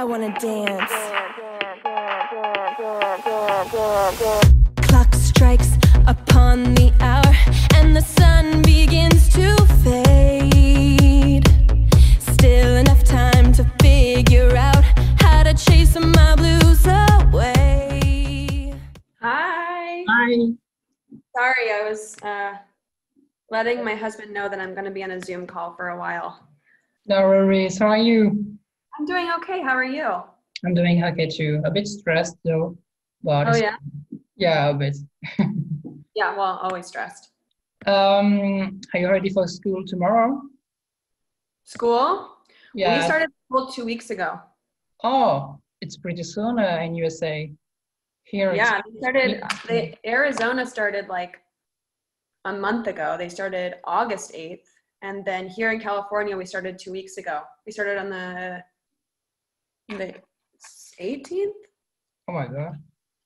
I wanna dance. Clock strikes upon the hour, and the sun begins to fade. Still enough time to figure out how to chase my blues away. Hi. Hi. Sorry, I was uh, letting my husband know that I'm going to be on a Zoom call for a while. No worries. How are you? I'm doing okay. How are you? I'm doing okay too. A bit stressed though. But Oh yeah. yeah, a bit. Yeah. Well, always stressed. Um, are you ready for school tomorrow? School. Yeah. We started school two weeks ago. Oh, it's pretty soon uh, in USA. Here. it's- Yeah, they started. They Arizona started like a month ago. They started August 8th, and then here in California we started two weeks ago. We started on the the 18th. Oh my god.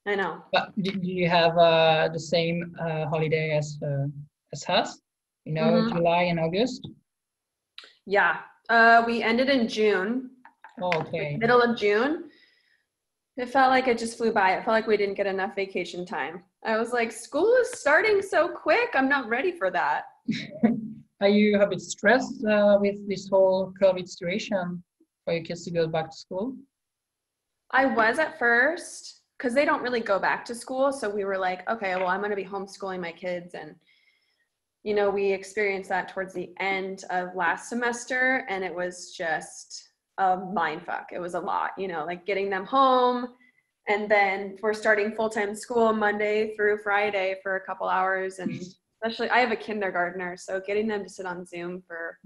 I know. But do, do you have uh, the same uh, holiday as uh, as us? You know, Mhm. July and August. Yeah. Uh, we ended in June, Oh, okay. middle of June. It felt like it just flew by. It felt like we didn't get enough vacation time. I was like, school is starting so quick. I'm not ready for that. Are you a bit stressed uh, with this whole COVID situation for your kids to go back to school? I was at first because they don't really go back to school. So we were like, okay, well, I'm going to be homeschooling my kids. And, you know, we experienced that towards the end of last semester. And it was just a mind fuck. It was a lot, you know, like getting them home. And then we're starting full time school Monday through Friday for a couple hours. And especially, I have a kindergartner. So getting them to sit on Zoom for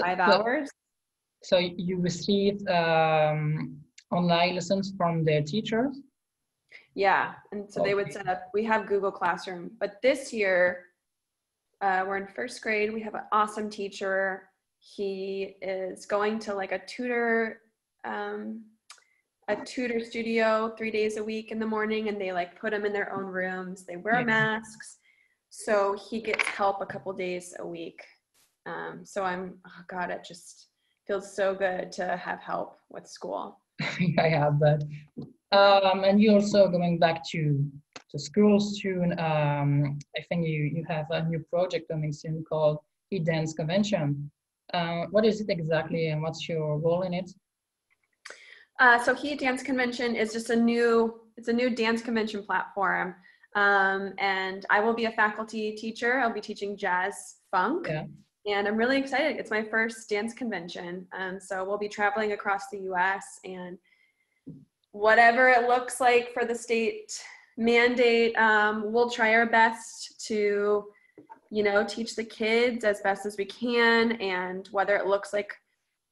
five so- hours. So you received um, online lessons from their teachers? Yeah, and so they would set up. We have Google Classroom, but this year uh, we're in first grade. We have an awesome teacher. He is going to like a tutor, um, a tutor studio three days a week in the morning, and they like put him in their own rooms. They wear Yeah. masks, so he gets help a couple days a week. Um, so I'm, oh God, it just feels so good to have help with school. I have that. Um, and you're also going back to to school soon. Um, I think you you have a new project coming soon called e-dance convention. Uh, what is it exactly, and what's your role in it? Uh, so He Dance Convention is just a new, it's a new dance convention platform. Um, and I will be a faculty teacher. I'll be teaching jazz funk. Yeah. And I'm really excited. It's my first dance convention. Um, so we'll be traveling across the US and whatever it looks like for the state mandate, um, we'll try our best to, you know, teach the kids as best as we can. And whether it looks like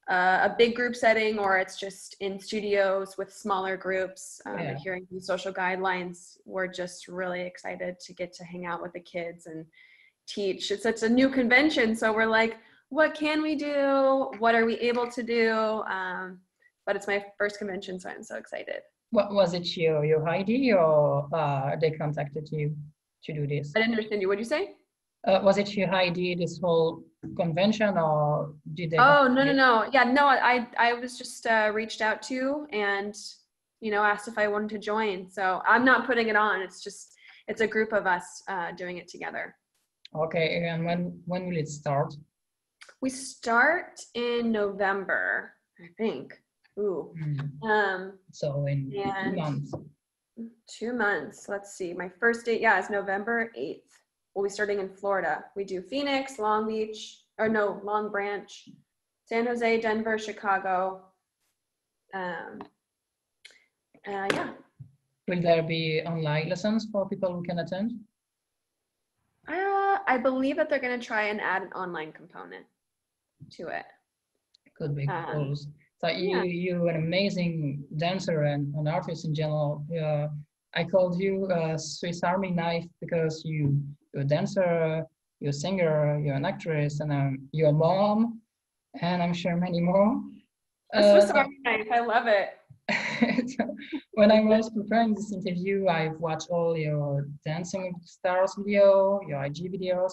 uh, a big group setting or it's just in studios with smaller groups um, Yeah. adhering to the social guidelines we're just really excited to get to hang out with the kids and teach. It's such a new convention so we're like what can we do? What are we able to do? Um, but it's my first convention so i'm so excited. What was it your your idea, or uh, they contacted you to do this? i didn't understand you. What did you say? Uh, was it your idea this whole convention, or did they? Oh no no no. Yeah no I I was just uh, reached out to and you know asked if I wanted to join. So I'm not putting it on. It's just it's a group of us uh, doing it together. Okay, and when when will it start? We start in November I think. Ooh Hmm, um So in two months. two months let's see my first date yeah is November 8th. We'll be starting in Florida. We do Phoenix, Long Beach or no Long Branch, San Jose, Denver, Chicago. Um, uh, yeah. Will there be online lessons for people who can attend? Uh, I believe that they're going to try and add an online component to it. Could be Um, cool. So you yeah. you're an amazing dancer and an artist in general. Yeah, I called you a Swiss Army knife because you you're a dancer, you're a singer, you're an actress, and um, you're a mom, and I'm sure many more. A Swiss Uh, Army knife. I love it. so when I was preparing this interview, I've watched all your Dancing with the Stars video, your IG videos,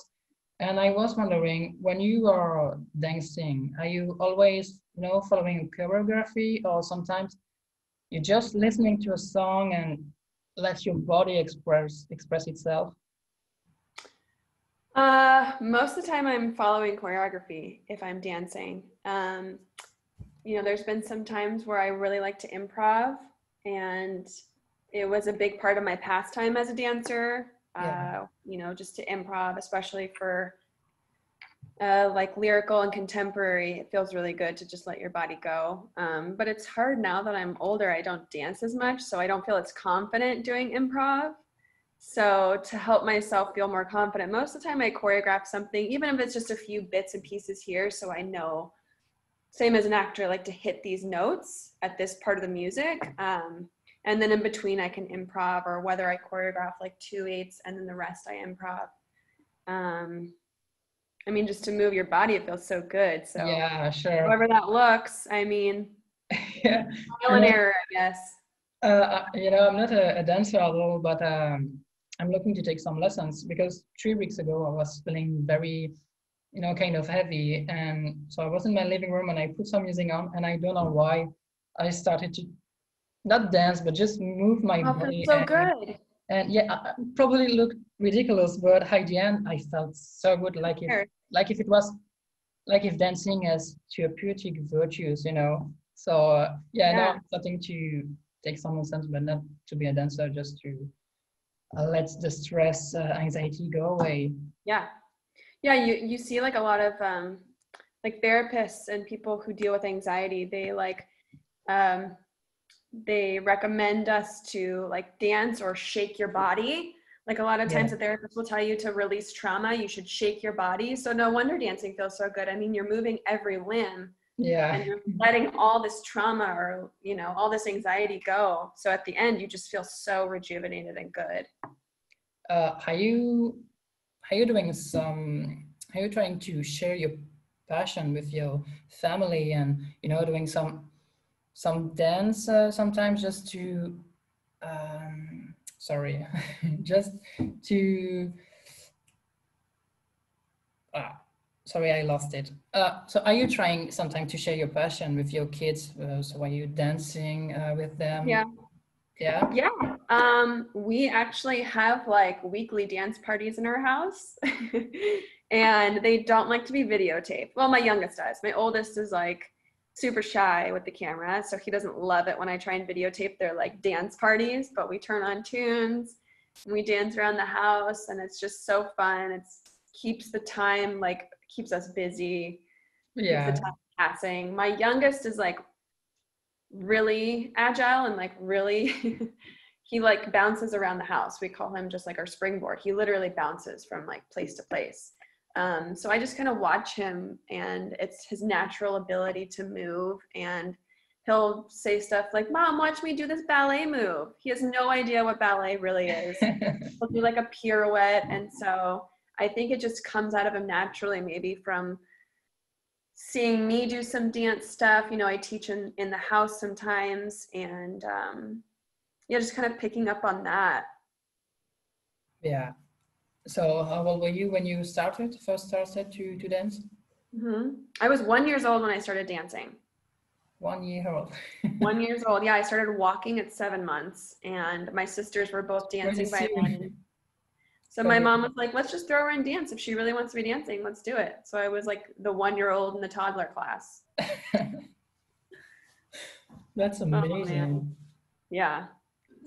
and I was wondering when you are dancing, are you always, you know, following a choreography, or sometimes you're just listening to a song and let your body express express itself? Uh, most of the time I'm following choreography if I'm dancing. Um, you know, there's been some times where I really like to improv, and it was a big part of my pastime as a dancer. Yeah. Uh, you know, just to improv, especially for uh, like lyrical and contemporary, it feels really good to just let your body go. Um, but it's hard now that I'm older. I don't dance as much, so I don't feel as confident doing improv. So to help myself feel more confident, most of the time I choreograph something, even if it's just a few bits and pieces here, so I know. Same as an actor, I like to hit these notes at this part of the music. Um, and then in between I can improv or whether I choreograph like two eights and then the rest I improv. Um, I mean, just to move your body, it feels so good. So Yeah, sure. however that looks, I mean, yeah. trial and error, I guess. Uh, you know, I'm not a, a dancer at all, but um, I'm looking to take some lessons because three weeks ago I was feeling very, you know, kind of heavy, and so I was in my living room and I put some music on, and I don't know why I started to not dance but just move my Oh, body. so and, good. And yeah, I- probably looked ridiculous, but at the end I felt so good, like if Sure. like if it was like if dancing has therapeutic virtues, you know. So uh, yeah, now Yeah. I'm starting to take some sense, but not to be a dancer, just to uh, let the stress, uh, anxiety go away. Yeah. Yeah, you you see like a lot of um like therapists and people who deal with anxiety, they like um they recommend us to like dance or shake your body. Like a lot of times the therapist will tell you to release trauma, you should shake your body. So no wonder dancing feels so good. I mean, you're moving every limb Yeah, and you're letting all this trauma or you know, all this anxiety go. So at the end you just feel so rejuvenated and good. uh, are you are you doing some? Are you trying to share your passion with your family and you know doing some some dance uh, sometimes just to um, sorry just to ah, sorry i lost it uh, so are you trying sometimes to share your passion with your kids uh, so are you dancing uh, with them Yeah. Yeah Yeah. Um, we actually have like weekly dance parties in our house. and they don't like to be videotaped. Well, my youngest does. My oldest is like super shy with the camera, so he doesn't love it when I try and videotape their like dance parties, but we turn on tunes and we dance around the house and it's just so fun. It's keeps the time like keeps us busy keeps yeah the time passing. My youngest is like really agile and like really he like bounces around the house. We call him just like our springboard. He literally bounces from like place to place. Um, so I just kind of watch him and it's his natural ability to move and he'll say stuff like, Mom, watch me do this ballet move. He has no idea what ballet really is he'll do like a pirouette and so i think it just comes out of him naturally maybe from seeing me do some dance stuff you know i teach in, in the house sometimes and um, yeah just kind of picking up on that Yeah. So how old were you when you started, first started to, to dance? hmm i was one years old when i started dancing One year old. one years old yeah i started walking at seven months and my sisters were both dancing by then so my mom was like let's just throw her in dance if she really wants to be dancing let's do it so i was like the one year old in the toddler class That's oh, amazing. yeah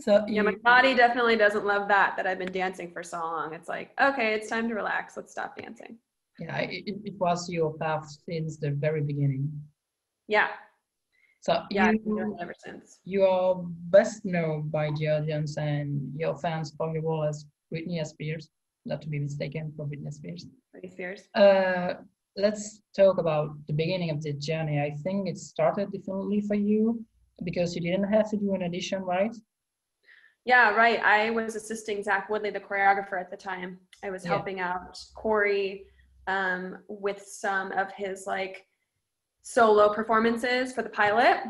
so Yeah, my you, body definitely doesn't love that that I've been dancing for so long. It's like, okay, it's time to relax. Let's stop dancing. yeah, it, it- was your path since the very beginning. Yeah, So yeah, I've been doing you, ever since. you are best known by the audience and your fans your role as Brittany S. Pierce, not to be mistaken for Britney Spears. Britney Spears. Uh, let's talk about the beginning of the journey. I think it started differently for you because you didn't have to do an audition, right? Yeah, right. I was assisting Zach Woodlee, the choreographer at the time. I was Yeah. helping out Cory um, with some of his like solo performances for the pilot.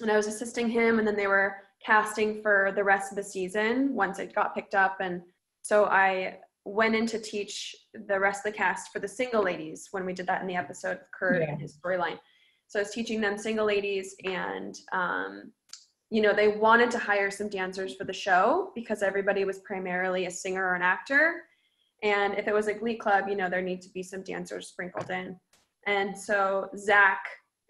And I was assisting him, and then they were casting for the rest of the season once it got picked up. And so I went in to teach the rest of the cast for the single ladies when we did that in the episode of Kurt Yeah. and his storyline. So I was teaching them single ladies and um, you know, they wanted to hire some dancers for the show because everybody was primarily a singer or an actor. And if it was a glee club, you know, there need to be some dancers sprinkled in. And so Zach,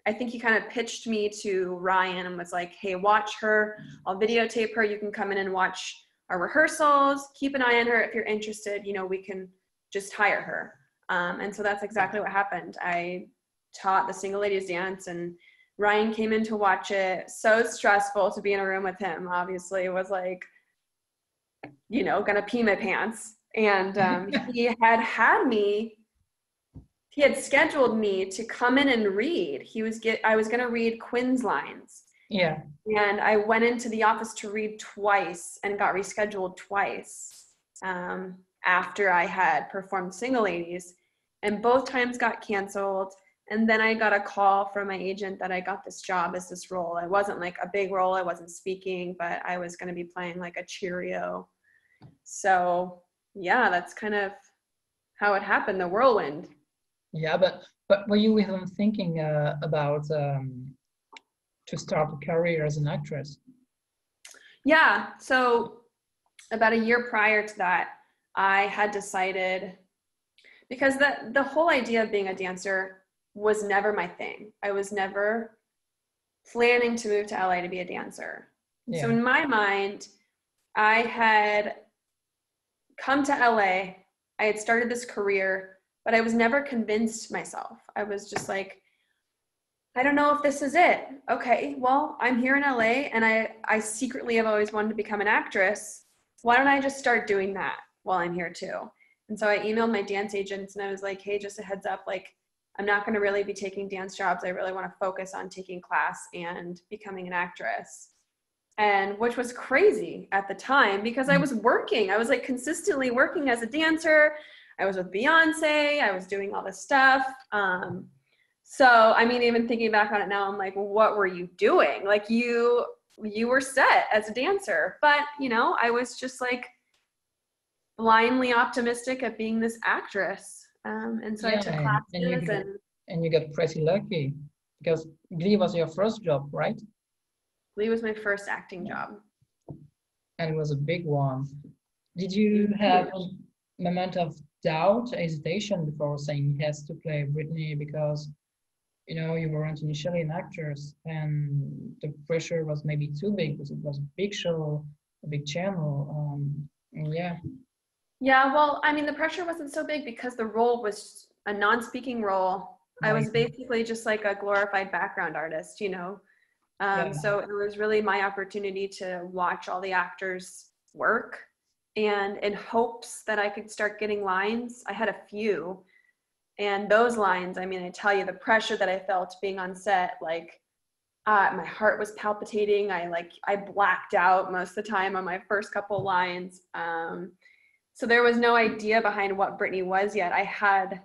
I think he kind of pitched me to Ryan and was like, hey, watch her. I'll videotape her. You can come in and watch our rehearsals. Keep an eye on her. If you're interested, you know, we can just hire her. Um, and so that's exactly what happened. I taught the single ladies dance and Ryan came in to watch it. So stressful to be in a room with him, obviously. It was like, you know, gonna pee my pants. And um, he had had me, he had scheduled me to come in and read. He was get, I was gonna read Quinn's lines. Yeah. And I went into the office to read twice and got rescheduled twice um, after I had performed Single Ladies. And both times got canceled. And then I got a call from my agent that I got this job as this role. It wasn't like a big role, I wasn't speaking, but I was going to be playing like a Cheerio. So, yeah, that's kind of how it happened the whirlwind. Yeah, but but were you even thinking uh, about um, to start a career as an actress? Yeah, so about a year prior to that, I had decided because the the whole idea of being a dancer was never my thing. I was never planning to move to LA to be a dancer. Yeah. So in my mind, I had come to LA. I had started this career, but I was never convinced myself. I was just like, I don't know if this is it. Okay, well, I'm here in LA and I, I secretly have always wanted to become an actress. Why don't I just start doing that while I'm here too? And so I emailed my dance agents and I was like, hey, just a heads up, like, I'm not going to really be taking dance jobs. I really want to focus on taking class and becoming an actress. And which was crazy at the time because I was working. I was like consistently working as a dancer. I was with Beyonce. I was doing all this stuff. Um, so, I mean, even thinking back on it now, I'm like, what were you doing? Like you, you were set as a dancer, but you know, I was just like blindly optimistic at being this actress. Um, and so I took classes and you and, And you got pretty lucky because Glee was your first job, right? Glee was my first acting job. And it was a big one. Did you have a moment of doubt, hesitation before saying yes to play Brittany because you know you weren't initially an actress and the pressure was maybe too big because it was a big show, a big channel. Um, yeah, Yeah, well, I mean, the pressure wasn't so big because the role was a non-speaking role. I was basically just like a glorified background artist, you know. Um, Yeah. So it was really my opportunity to watch all the actors work, and in hopes that I could start getting lines. I had a few, and those lines. I mean, I tell you, the pressure that I felt being on set, like. Uh, my heart was palpitating. I like I blacked out most of the time on my first couple lines. Um, so there was no idea behind what brittany was yet. I had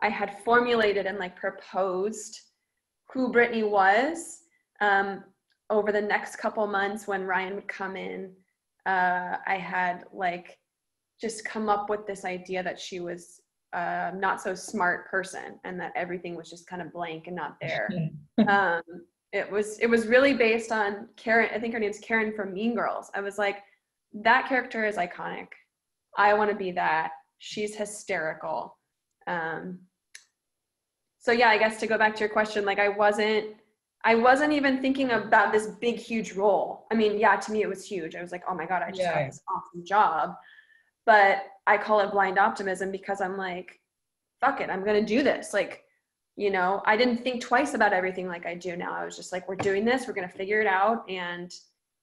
I had formulated and like proposed who brittany was um, over the next couple months when Ryan would come in. Uh, I had like just come up with this idea that she was uh, not so smart person and that everything was just kind of blank and not there. um, it was it was really based on Karen. I think her name's Karen from Mean Girls. I was like, that character is iconic. I want to be that. She's hysterical. Um, so yeah, I guess to go back to your question, like I wasn't, I wasn't even thinking about this big, huge role. I mean, yeah, to me it was huge. I was like, oh my god, I just Yeah. got this awesome job. But I call it blind optimism because I'm like, fuck it, I'm gonna do this. Like, you know, I didn't think twice about everything like I do now. I was just like, we're doing this, we're gonna figure it out, and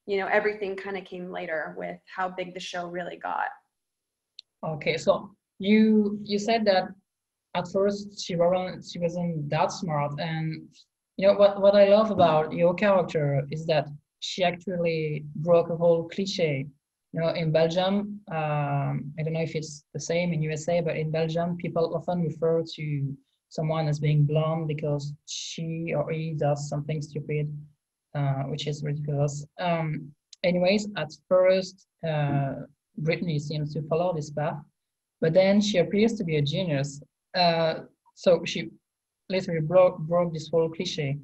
you know, everything kind of came later with how big the show really got. Okay, so you you said that at first she wasn't she wasn't that smart, and you know what what I love about your character is that she actually broke a whole cliche. You know, in Belgium, um, I don't know if it's the same in USA, but in Belgium, people often refer to someone as being blonde because she or he does something stupid, uh, which is ridiculous. Um, anyways, at first, uh, Brittany seems to follow this path, but then she appears to be a genius. Uh, so she literally broke broke this whole cliche.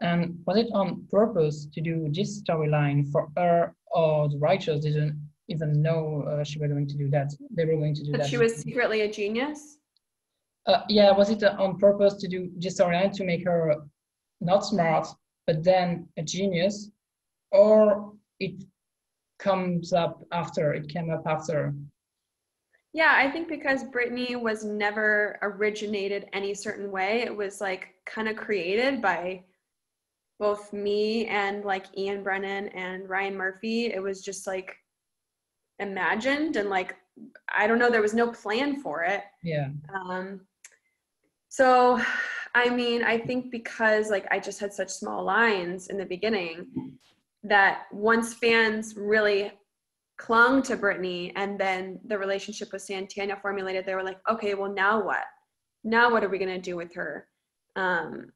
And was it on purpose to do this storyline for her, or the writers didn't even know uh, she was going to do that? They were going to do That that. she was secretly a genius. Uh, yeah, was it uh, on purpose to do storyline to make her not smart, but then a genius, or it comes up after? It came up after. Yeah, I think because Brittany was never originated any certain way, it was like kind of created by both me and like Ian Brennan and Ryan Murphy. It was just like imagined and like I don't know, there was no plan for it. Yeah. Um, so, I mean, I think because like I just had such small lines in the beginning that once fans really clung to Brittany and then the relationship with Santana formulated, they were like, okay, well, now what? Now what are we going to do with her? Um,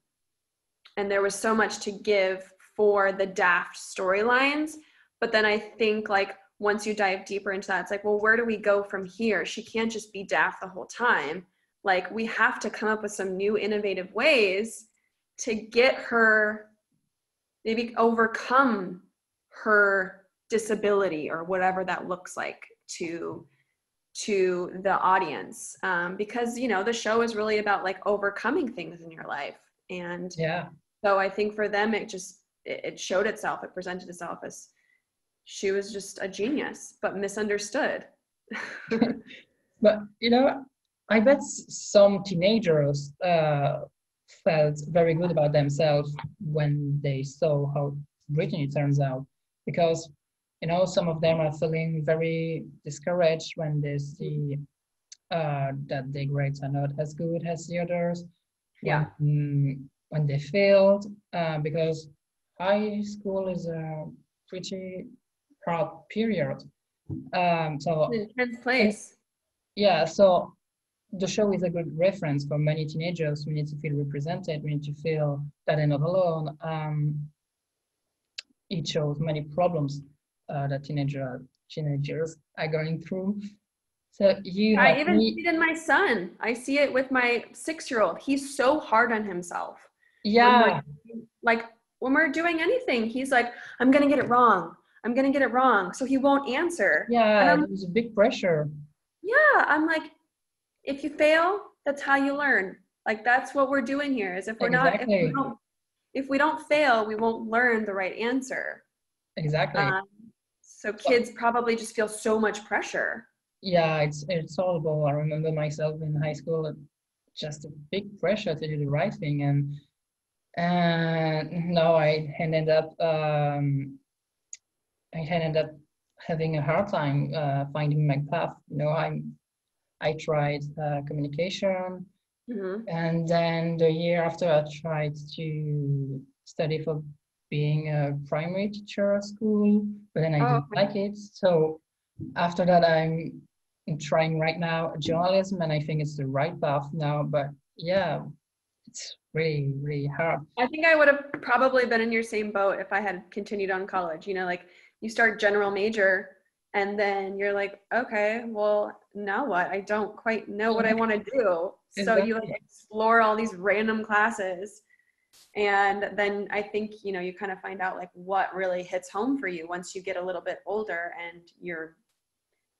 and there was so much to give for the daft storylines. But then I think like once you dive deeper into that, it's like, well, where do we go from here? She can't just be daft the whole time. Like we have to come up with some new innovative ways to get her maybe overcome her disability or whatever that looks like to to the audience um, because you know the show is really about like overcoming things in your life and Yeah. so i think for them it just it, it showed itself it presented itself as she was just a genius but misunderstood But you know, I bet some teenagers uh, felt very good about themselves when they saw how Brittany turns out, because you know some of them are feeling very discouraged when they see uh, that their grades are not as good as the others. Yeah. When, when they failed, uh, because high school is a pretty hard period. Um, so intense place yeah, so the show is a good reference for many teenagers who need to feel represented, we need to feel that they're not alone. Um, it shows many problems uh, that teenager, teenagers are going through. So you i even me- see it in my son i see it with my six year old he's so hard on himself yeah, like when we're doing anything he's like i'm gonna get it wrong i'm gonna get it wrong so he won't answer yeah, there's a big pressure. yeah i'm like if you fail that's how you learn like that's what we're doing here is if we're not if we don't if we don't fail we won't learn the right answer Exactly. um, so kids probably just feel so much pressure yeah, it's it's horrible. I remember myself in high school, just a big pressure to do the right thing, and and now I ended up um, I ended up having a hard time uh, finding my path. You know, I I tried uh, communication, Mhm. and then the year after I tried to study for being a primary teacher at school, but then I Oh, didn't like it. So after that, I'm trying right now journalism, and I think it's the right path now. But yeah, it's really, really hard. i think i would have probably been in your same boat if i had continued on college you know like you start general major and then you're like okay well now what? I don't quite know what i want to do. So you like explore all these random classes and then i think you know you kind of find out like what really hits home for you once you get a little bit older and your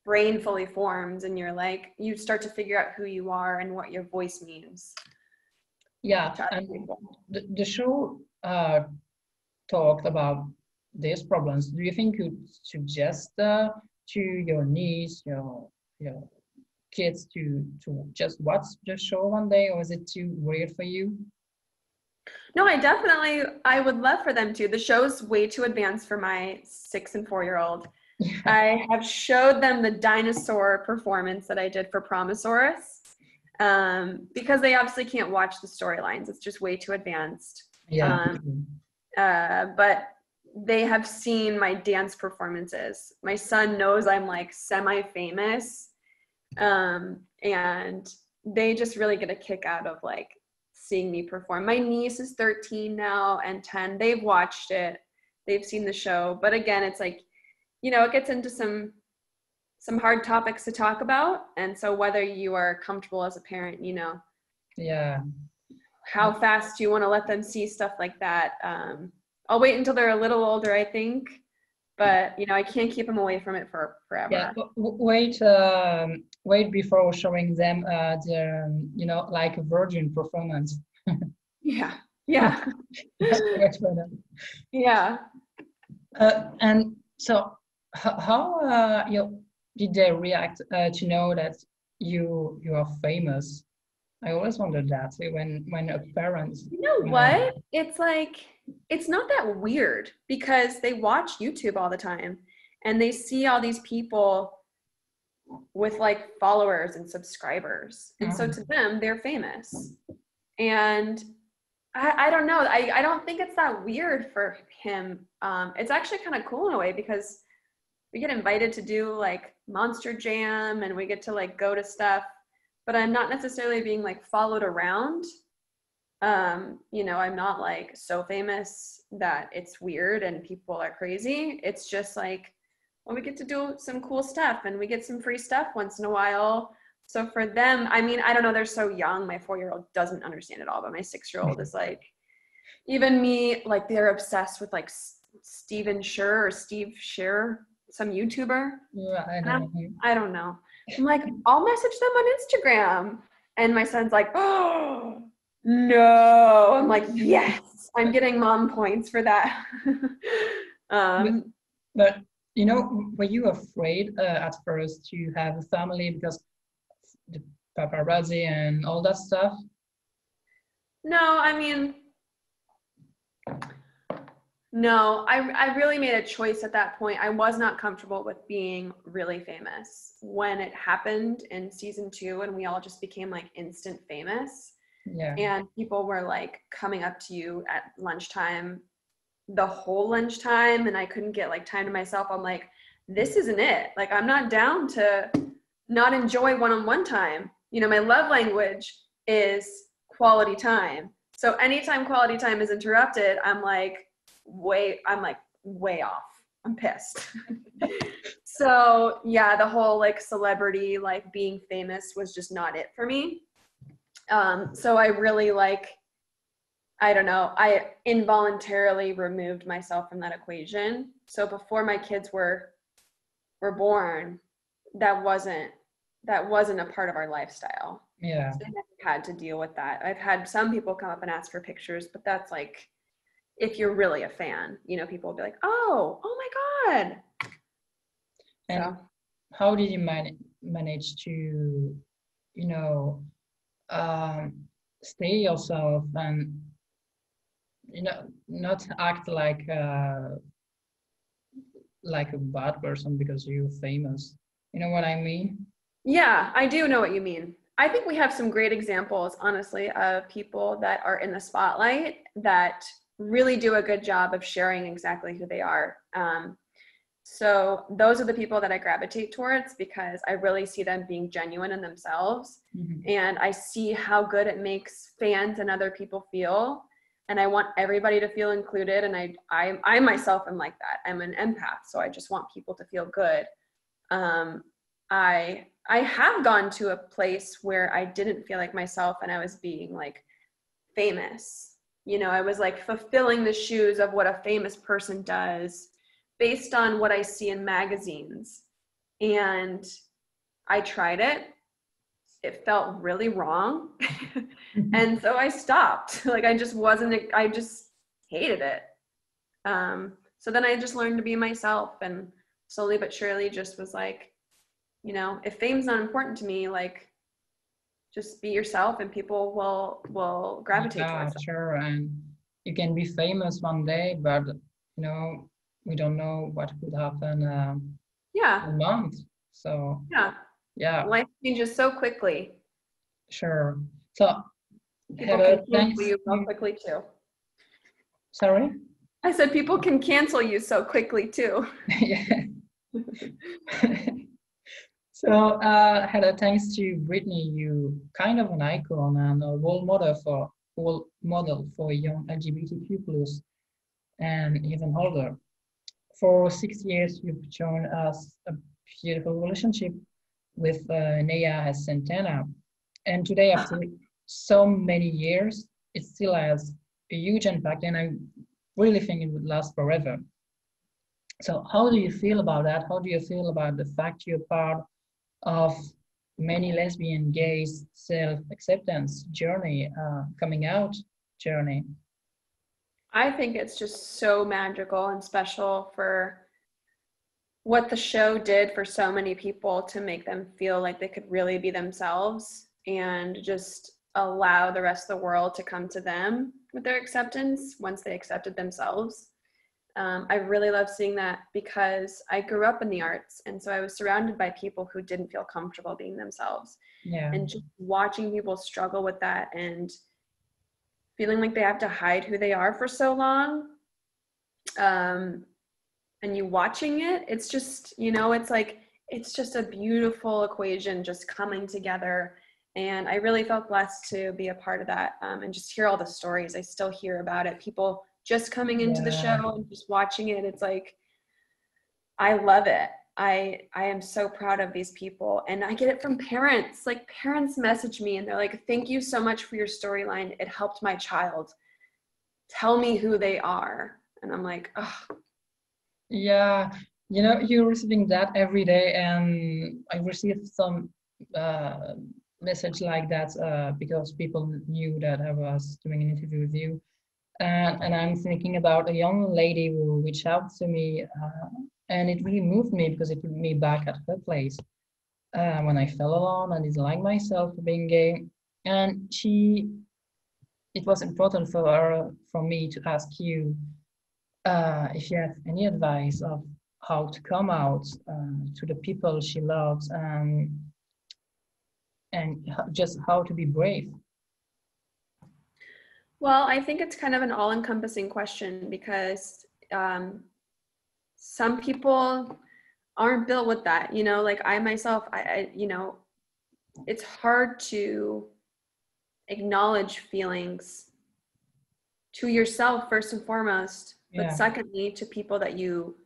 brain fully forms and you're like you start to figure out who you are and what your voice means. Yeah, and the, the show uh, talked about these problems. Do you think you suggest uh, to your niece, your your kids to to just watch the show one day, or is it too weird for you? No, I definitely I would love for them to. The show's way too advanced for my six and four year old. I have showed them the dinosaur performance that I did for Promosaurus um, because they obviously can't watch the storylines. It's just way too advanced. yeah, Um, Uh, but they have seen my dance performances. My son knows I'm like semi famous. Um, and they just really get a kick out of like seeing me perform. My niece is 13 now and 10. They've watched it. They've seen the show. But again, it's like, you know, it gets into some some hard topics to talk about. And so whether you are comfortable as a parent, you know, yeah. how fast do you want to let them see stuff like that? Um, I'll wait until they're a little older, I think, but you know, I can't keep them away from it for forever. Yeah, wait, um, wait before showing them uh, the, um, you know, like a virgin performance. Yeah, yeah, Wait for them. yeah. Uh, and so, how uh, you did they react uh, to know that you you are famous? I always wondered that when when a parent. You know what? It's like it's not that weird because they watch YouTube all the time and they see all these people with like followers and subscribers. And so Mhm. to them, they're famous. And I, I don't know. I, I don't think it's that weird for him. Um, it's actually kind of cool in a way because we get invited to do like Monster Jam and we get to like go to stuff, but I'm not necessarily being like followed around um you know i'm not like so famous that it's weird and people are crazy it's just like well we get to do some cool stuff and we get some free stuff once in a while so for them i mean i don't know they're so young my four year old doesn't understand it all but my six year old is like even me like they're obsessed with like Stephen Sharer or steve Sharer, some youtuber Yeah, I Um, know. I don't know. I'm like, I'll message them on Instagram. And my son's like, oh, no. I'm like, yes, I'm getting mom points for that. um, But you know, were you afraid uh, at first to have a family because the paparazzi and all that stuff? no, I mean, no, I, I really made a choice at that point. I was not comfortable with being really famous. When it happened in season two and we all just became like instant famous, Yeah. and people were like coming up to you at lunchtime the whole lunchtime and i couldn't get like time to myself. I'm like this isn't it. Like i'm not down to not enjoy one-on-one time. You know my love language is quality time. So anytime quality time is interrupted i'm like way i'm like way off. I'm pissed. So yeah the whole like celebrity like being famous was just not it for me um, so I really like, I don't know, I involuntarily removed myself from that equation. So before my kids were were born, that wasn't that wasn't a part of our lifestyle. Yeah. So I had to deal with that. I've had some people come up and ask for pictures, but that's like if you're really a fan, you know, people will be like, "Oh, oh my god." And So how did you man- manage to, you know, um, stay yourself and, you know, not act like uh, like a bad person because you're famous? You know what I mean? Yeah, I do know what you mean. I think we have some great examples, honestly, of people that are in the spotlight that really do a good job of sharing exactly who they are. Um, so those are the people that I gravitate towards because I really see them being genuine in themselves, Mhm. and I see how good it makes fans and other people feel. And I want everybody to feel included. And I, I, I myself am like that. I'm an empath, so I just want people to feel good. Um, I I have gone to a place where I didn't feel like myself and I was being like famous. You know, I was like fulfilling the shoes of what a famous person does based on what I see in magazines. And I tried it. It felt really wrong. and so I stopped. Like I just wasn't I just hated it. Um so then I just learned to be myself and slowly but surely just was like you know if fame's not important to me like just be yourself and people will will gravitate yeah, towards sure. And you can be famous one day, but you know, we don't know what could happen um, yeah a month. So yeah yeah, life changes so quickly sure. So people Heather, can thanks. cancel you so quickly too Sorry. i said people can cancel you so quickly too yeah. so uh, Heather, thanks to Brittany, you kind of an icon and a role model for role model for young LGBTQ plus and even older. For six years, you've shown us a beautiful relationship with uh, Naya as Santana. And today, after so many years, it still has a huge impact, and I really think it would last forever. So, how do you feel about that? How do you feel about the fact you're part of many lesbian, gays self-acceptance journey, uh, coming out journey? I think it's just so magical and special for what the show did for so many people to make them feel like they could really be themselves and just allow the rest of the world to come to them with their acceptance once they accepted themselves. Um, I really love seeing that because I grew up in the arts, and so I was surrounded by people who didn't feel comfortable being themselves. Yeah. And just watching people struggle with that and feeling like they have to hide who they are for so long, um, and you watching it, it's just you know, it's like it's just a beautiful equation just coming together. And I really felt blessed to be a part of that um, and just hear all the stories. I still hear about it. People just coming into the show and just watching it it's like i love it i i am so proud of these people and i get it from parents. Like parents message me and they're like thank you so much for your storyline. It helped my child. Tell me who they are. And i'm like oh Yeah, you know, you're receiving that every day, and I received some uh, message like that uh, because people knew that I was doing an interview with you, and and I'm thinking about a young lady who reached out to me, uh, and it really moved me because it put me back at her place uh, when I fell alone and didn't like myself for being gay, and she, it was important for her for me to ask you uh, if you have any advice of how to come out uh, to the people she loves and and just how to be brave. Well, I think it's kind of an all encompassing question because um, some people aren't built with that. You know, like I myself, I, I, you know, it's hard to acknowledge feelings to yourself first and foremost, Yeah. but secondly to people that you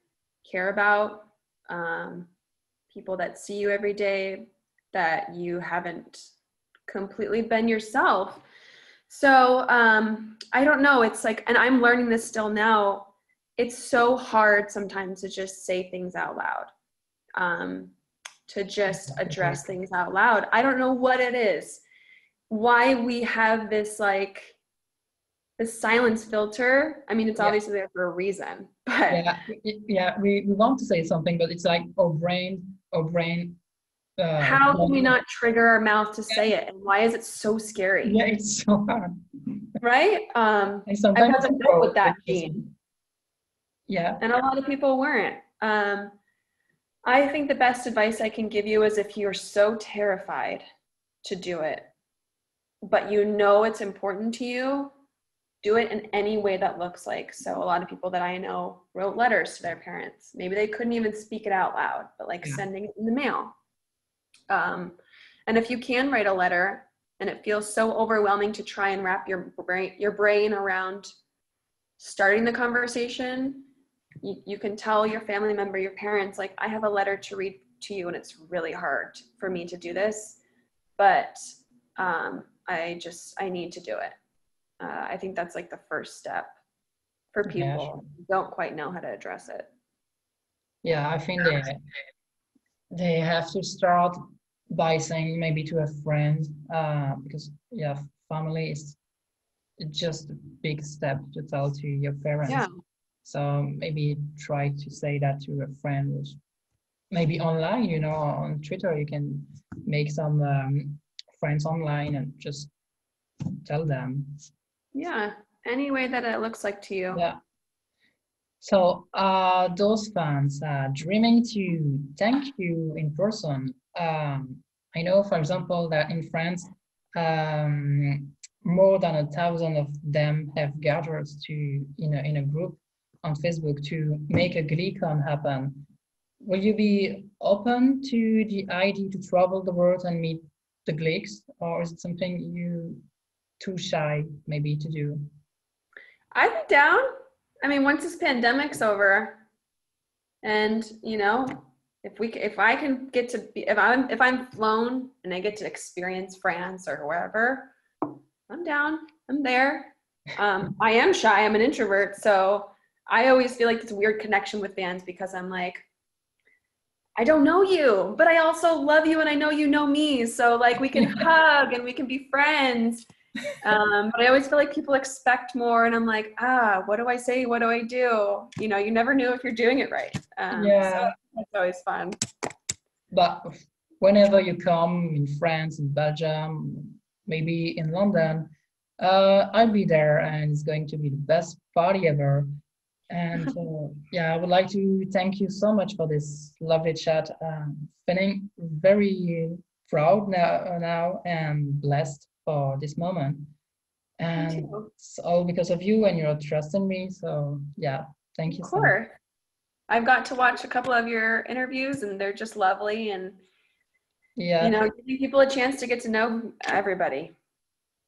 care about, um, people that see you every day, that you haven't completely been yourself. So um, I don't know. It's like, and I'm learning this still now. It's so hard sometimes to just say things out loud, um, to just address things out loud. I don't know what it is, why we have this like this silence filter. I mean, it's Yeah. obviously there for a reason, but Yeah, yeah. We, we want to say something, but it's like our brain, our brain. Uh, how can we won't- trigger our mouth to say it? And why is it so scary? Yeah, it's so hard. Right? Um, And sometimes wasn't it's built with that gene. Yeah, and a lot of people weren't. Um, I think the best advice I can give you is if you're so terrified to do it, but you know it's important to you, do it in any way that looks like. So a lot of people that I know wrote letters to their parents. Maybe they couldn't even speak it out loud, but like Yeah. sending it in the mail. Um, and if you can write a letter and it feels so overwhelming to try and wrap your brain your brain around starting the conversation, you, you can tell your family member, your parents, like, I have a letter to read to you and it's really hard for me to do this, but um, I just, I need to do it. Uh, I think that's like the first step for people Yeah, sure. who don't quite know how to address it. yeah. I think they they have to start by saying maybe to a friend, uh, because yeah, family is just a big step to tell to your parents. Yeah. So maybe try to say that to a friend, maybe online, you know, on Twitter, you can make some um, friends online and just tell them. Yeah. Any way that it looks like to you. Yeah. So uh, those fans are dreaming to thank you in person. Um, I know, for example, that in France, um, more than a thousand of them have gathered to in a in a group on Facebook to make a GleeCon happen. Will you be open to the idea to travel the world and meet the Gleeks, or is it something you too shy maybe to do? I'd be down. I mean, once this pandemic's over, and you know, if we if I can get to be if I'm if I'm flown and I get to experience France or wherever, I'm down. I'm there. Um, I am shy. I'm an introvert, so I always feel like it's a weird connection with fans because I'm like, I don't know you, but I also love you and I know you know me. So like we can hug and we can be friends. Um, but I always feel like people expect more, and I'm like, ah, what do I say? What do I do? You know, you never knew if you're doing it right. Um, Yeah. so it's always fun. But whenever you come in France, in Belgium, maybe in London, uh, I'll be there and it's going to be the best party ever. And uh, yeah, I would like to thank you so much for this lovely chat. Um, feeling very proud now, now and blessed for this moment. And it's all because of you and your trust in me. So yeah, thank you Of so course. I've got to watch a couple of your interviews, and they're just lovely. And Yeah. you know, giving people a chance to get to know everybody.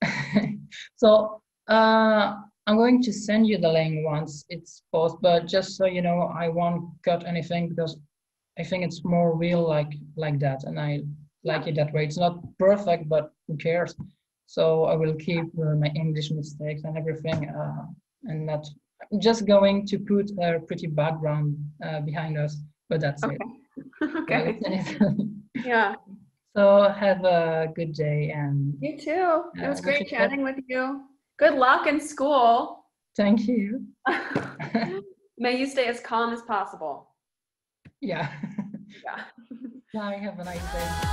so uh, I'm going to send you the link once it's posted, but just so you know, I won't cut anything because I think it's more real like like that, and I like it that way. It's not perfect, but who cares? So I will keep uh, my English mistakes and everything, uh, and not I'm just going to put a pretty background uh, behind us, but that's it. okay. Yeah. So have a good day and You too. It was great chatting with you. Good luck in school. thank you. May you stay as calm as possible. Yeah. Yeah. Bye. Have a nice day.